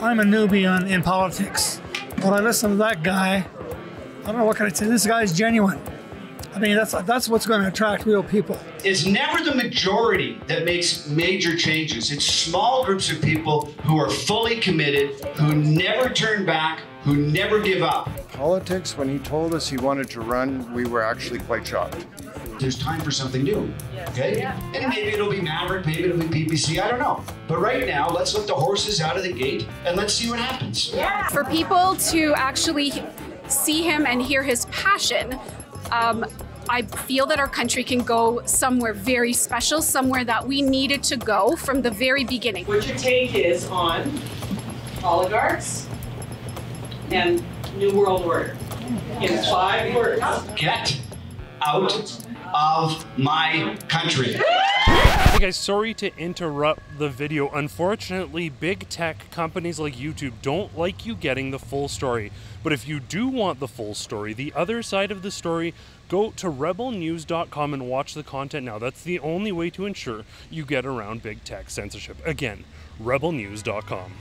I'm a newbie on, in politics, but I listen to that guy. I don't know what can I say. This guy's genuine. I mean, that's that's what's going to attract real people. It's never the majority that makes major changes. It's small groups of people who are fully committed, who never turn back, who never give up. Politics, when he told us he wanted to run, we were actually quite shocked. There's time for something new. Okay? And maybe it'll be Maverick, maybe it'll be PPC, I don't know. But right now, let's let the horses out of the gate and let's see what happens. Yeah. For people to actually see him and hear his passion, um, I feel that our country can go somewhere very special, somewhere that we needed to go from the very beginning. What your take is on oligarchs and New World Order in five words. Get out of my country. Hey guys, sorry to interrupt the video. Unfortunately, big tech companies like YouTube don't like you getting the full story. But if you do want the full story, the other side of the story, go to rebelnews.com and watch the content now. That's the only way to ensure you get around big tech censorship. Again, rebelnews.com.